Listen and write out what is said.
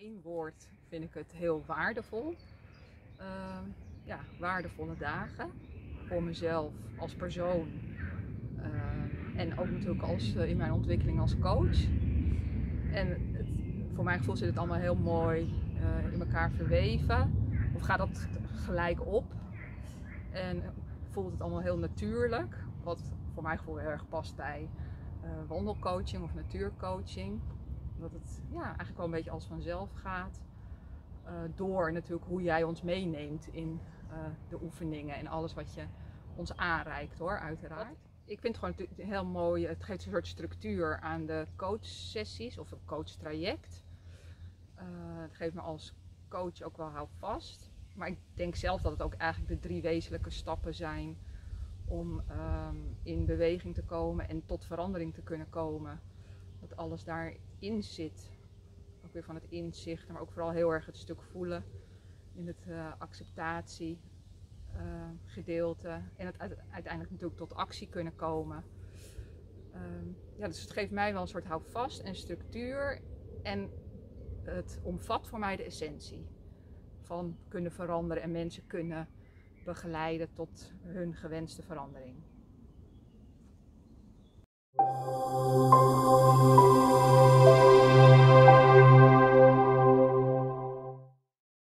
één woord vind ik het heel waardevol. Ehm, ja, waardevolle dagen. Voor mezelf als persoon. Ehm, en ook natuurlijk als, eh, in mijn ontwikkeling als coach. En het, voor mijn gevoel zit het allemaal heel mooi eh, in elkaar verweven. Of gaat dat gelijk op. En voelt het allemaal heel natuurlijk. Wat voor mijn gevoel heel erg past bij eh, wandelcoaching of natuurcoaching. Dat het ja, eigenlijk wel een beetje als vanzelf gaat. Uh, door natuurlijk hoe jij ons meeneemt in uh, de oefeningen en alles wat je ons aanreikt hoor, uiteraard. Ik vind het gewoon heel mooi, het geeft een soort structuur aan de coachsessies of het coachtraject. Uh, het geeft me als coach ook wel houvast. Maar ik denk zelf dat het ook eigenlijk de drie wezenlijke stappen zijn om um, in beweging te komen en tot verandering te kunnen komen. Dat alles daarin zit. Ook weer van het inzicht, maar ook vooral heel erg het stuk voelen in het uh, acceptatie uh, gedeelte. En het uiteindelijk natuurlijk tot actie kunnen komen. Uh, ja, dus het geeft mij wel een soort houvast en structuur. En het omvat voor mij de essentie van kunnen veranderen en mensen kunnen begeleiden tot hun gewenste verandering.